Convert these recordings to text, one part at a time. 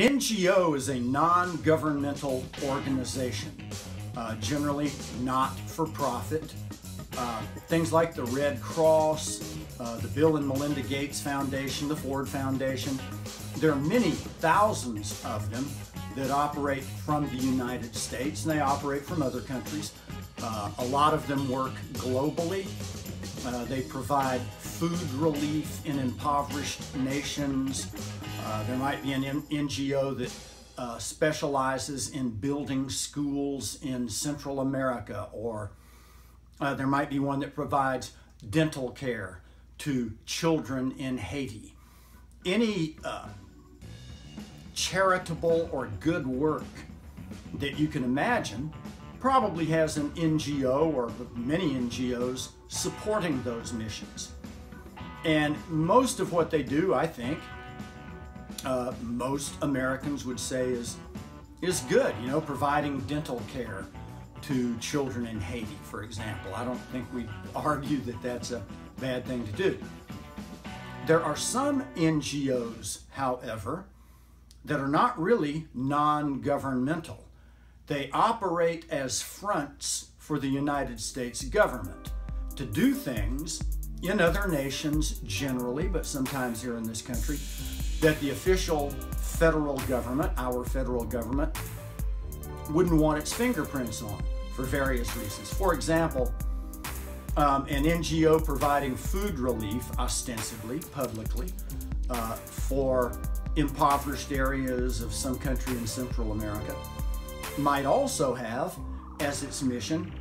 NGO is a non-governmental organization, uh, generally not for profit. Uh, things like the Red Cross, uh, the Bill and Melinda Gates Foundation, the Ford Foundation. There are many thousands of them that operate from the United States and they operate from other countries. Uh, a lot of them work globally. Uh, they provide food relief in impoverished nations. Uh, there might be an M NGO that uh, specializes in building schools in Central America, or uh, there might be one that provides dental care to children in Haiti. Any uh, charitable or good work that you can imagine probably has an NGO or many NGOs supporting those missions. And most of what they do, I think, uh, most Americans would say is is good. You know, providing dental care to children in Haiti, for example. I don't think we argue that that's a bad thing to do. There are some NGOs, however, that are not really non-governmental. They operate as fronts for the United States government to do things in other nations generally, but sometimes here in this country, that the official federal government, our federal government, wouldn't want its fingerprints on for various reasons. For example, um, an NGO providing food relief, ostensibly, publicly, uh, for impoverished areas of some country in Central America, might also have as its mission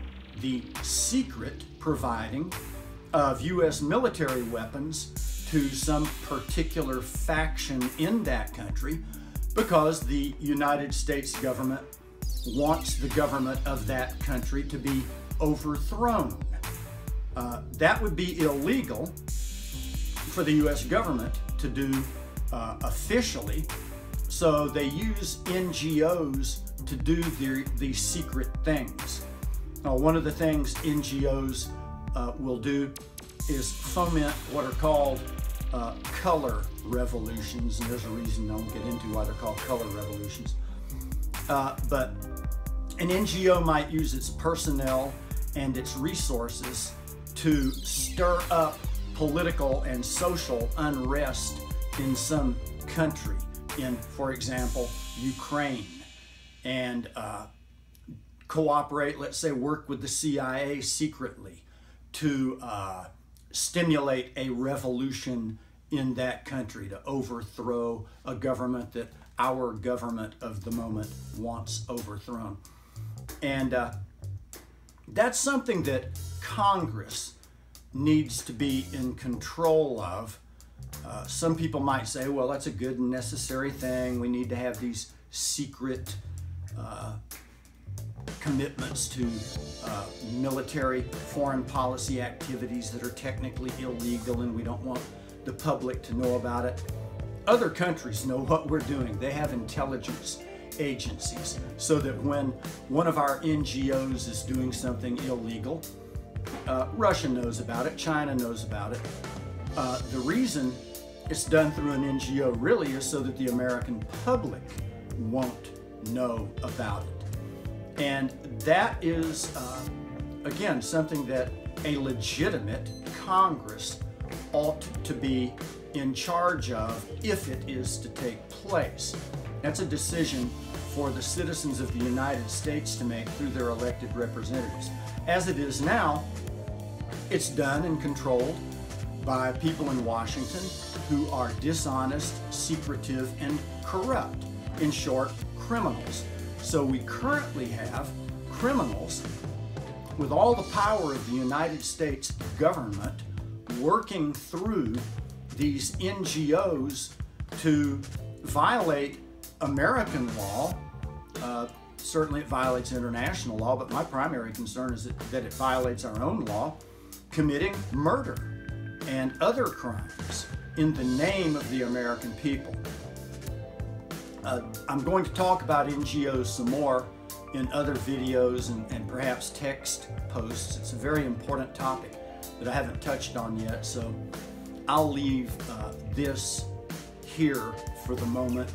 the secret providing of U.S. military weapons to some particular faction in that country because the United States government wants the government of that country to be overthrown. Uh, that would be illegal for the U.S. government to do uh, officially, so they use NGOs to do these secret things. Now, one of the things NGOs uh, will do is foment what are called uh, color revolutions, and there's a reason I won't get into why they're called color revolutions. Uh, but an NGO might use its personnel and its resources to stir up political and social unrest in some country, in, for example, Ukraine, and uh, cooperate, let's say, work with the CIA secretly to uh, stimulate a revolution in that country, to overthrow a government that our government of the moment wants overthrown. And uh, that's something that Congress needs to be in control of. Uh, some people might say, well, that's a good and necessary thing. We need to have these secret uh, commitments to uh, military foreign policy activities that are technically illegal and we don't want the public to know about it. Other countries know what we're doing. They have intelligence agencies so that when one of our NGOs is doing something illegal, uh, Russia knows about it, China knows about it. Uh, the reason it's done through an NGO really is so that the American public won't know about it. And that is, uh, again, something that a legitimate Congress ought to be in charge of if it is to take place. That's a decision for the citizens of the United States to make through their elected representatives. As it is now, it's done and controlled by people in Washington who are dishonest, secretive, and corrupt. In short, criminals. So we currently have criminals with all the power of the United States government working through these NGOs to violate American law. Uh, certainly it violates international law, but my primary concern is that, that it violates our own law, committing murder and other crimes in the name of the American people. Uh, I'm going to talk about NGOs some more in other videos and, and, perhaps text posts. It's a very important topic that I haven't touched on yet, so I'll leave uh, this here for the moment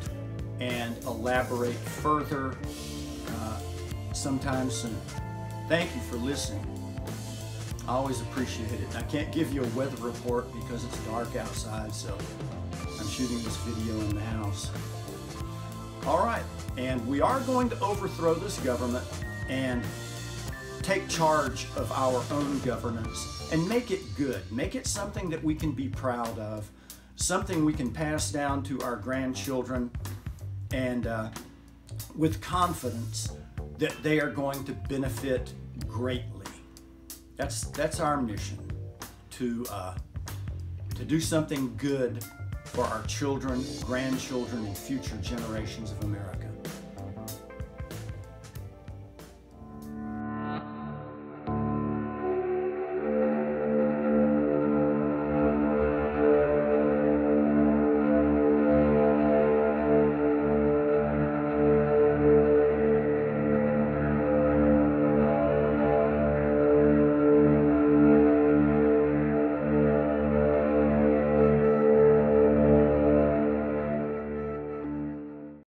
and elaborate further uh, sometime soon. Thank you for listening. I always appreciate it. I can't give you a weather report because it's dark outside, so I'm shooting this video in the house. All right, and we are going to overthrow this government and take charge of our own governance and make it good. Make it something that we can be proud of, something we can pass down to our grandchildren, and uh, with confidence that they are going to benefit greatly. That's that's our mission to uh, to do something good for our children, grandchildren, and future generations of America.